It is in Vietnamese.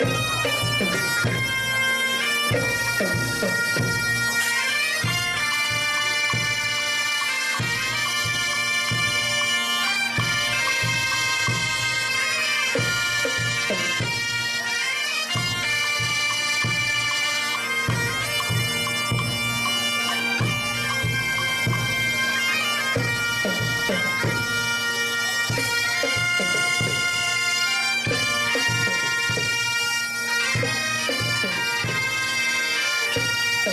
Música you.